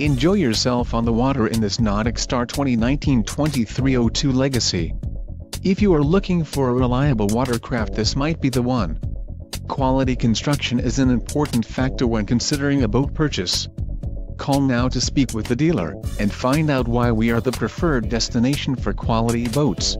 Enjoy yourself on the water in this NauticStar 2019-2302 Legacy. If you are looking for a reliable watercraft this might be the one. Quality construction is an important factor when considering a boat purchase. Call now to speak with the dealer, and find out why we are the preferred destination for quality boats.